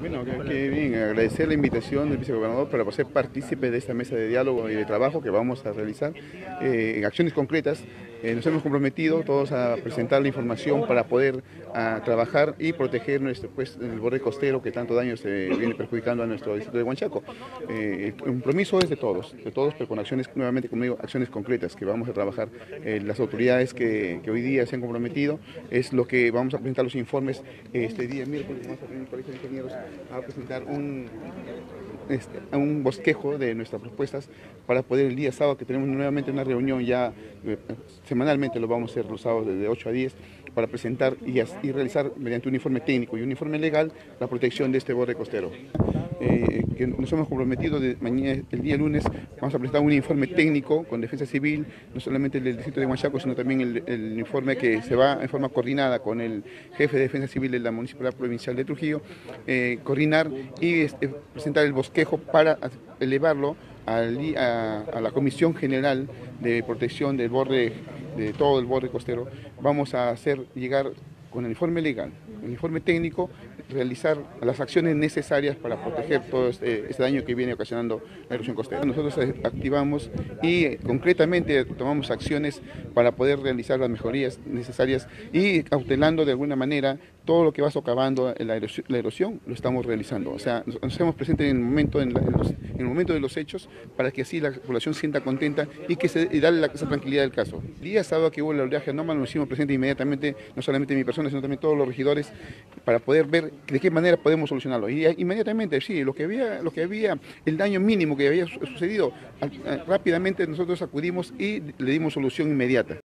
Bueno, qué bien, agradecer la invitación del vicegobernador para ser partícipe de esta mesa de diálogo y de trabajo que vamos a realizar eh, en acciones concretas. Eh, nos hemos comprometido todos a presentar la información para poder trabajar y proteger nuestro, pues, el borde costero que tanto daño se viene perjudicando a nuestro distrito de Huanchaco. Eh, el compromiso es de todos, de todos, pero con acciones, nuevamente conmigo, acciones concretas que vamos a trabajar. las autoridades que, hoy día se han comprometido es lo que vamos a presentar los informes este día miércoles, vamos a tener el Colegio de Ingenieros a presentar un, un bosquejo de nuestras propuestas para poder el día sábado, que tenemos nuevamente una reunión ya eh, semanalmente, lo vamos a hacer los sábados de 8 a 10, para presentar y, realizar mediante un informe técnico y un informe legal la protección de este borde costero. Eh, nos hemos comprometido de mañana, el día lunes, vamos a presentar un informe técnico con Defensa Civil, no solamente el del distrito de Huachaco, sino también el, informe que se va en forma coordinada con el jefe de Defensa Civil de la Municipalidad Provincial de Trujillo, eh, coordinar y este, presentar el bosquejo para elevarlo a, a, la Comisión General de Protección del borde, de todo el borde costero. Vamos a hacer llegar con el informe legal, el informe técnico, realizar las acciones necesarias para proteger todo este, este daño que viene ocasionando la erupción costera. Nosotros activamos y eh, concretamente tomamos acciones para poder realizar las mejorías necesarias y cautelando de alguna manera todo lo que va socavando la erosión, la erosión lo estamos realizando. O sea, nos, hacemos presentes en el momento, en, el momento de los hechos para que así la población sienta contenta y que se y esa tranquilidad del caso. Día sábado que hubo el oleaje anómalo nos hicimos presentes inmediatamente, no solamente mi persona, sino también todos los regidores, para poder ver de qué manera podemos solucionarlo. Y inmediatamente, sí, lo que había, lo que había el daño mínimo que había sucedido, rápidamente nosotros acudimos y le dimos solución inmediata.